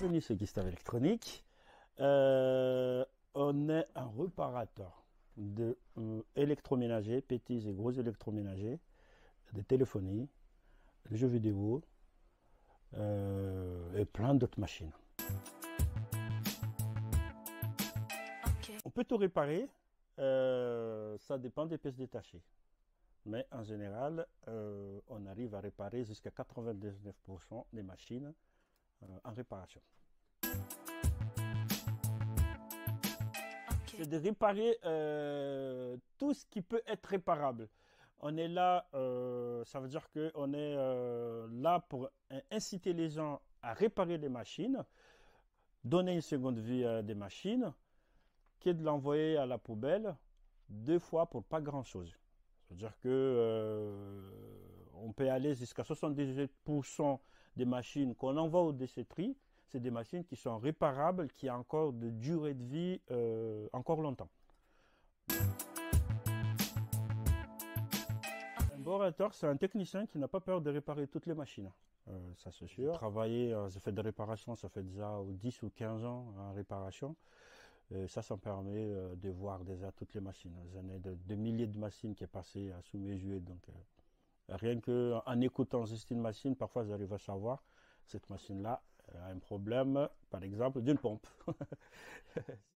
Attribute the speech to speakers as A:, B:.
A: Bienvenue sur Gustave Électronique. Euh, on est un réparateur de euh, électroménager, petits et gros électroménagers, de téléphonie, de jeux vidéo euh, et plein d'autres machines. On peut tout réparer, euh, ça dépend des pièces détachées. Mais en général, on arrive à réparer jusqu'à 99% des machines en réparation. C'est de réparer euh, tout ce qui peut être réparable. On est là, euh, ça veut dire qu'on est euh, là pour inciter les gens à réparer les machines, donner une seconde vie à des machines, qui est de l'envoyer à la poubelle deux fois pour pas grand chose. C'est-à-dire que euh, on peut aller jusqu'à 78% des machines qu'on envoie au déchetterie, c'est des machines qui sont réparables, qui ont encore de durée de vie euh, encore longtemps. Un bon réparateur, c'est un technicien qui n'a pas peur de réparer toutes les machines. Euh, ça c'est sûr. Travailler, euh, j'ai fait des réparations, ça fait déjà 10 ou 15 ans en réparation. Et ça, ça me permet euh, de voir déjà toutes les machines. J'en ai de, de milliers de machines qui est passé sous mes yeux. Donc, euh, rien que en écoutant juste une machine, parfois j'arrive à savoir cette machine-là a un problème, par exemple, d'une pompe.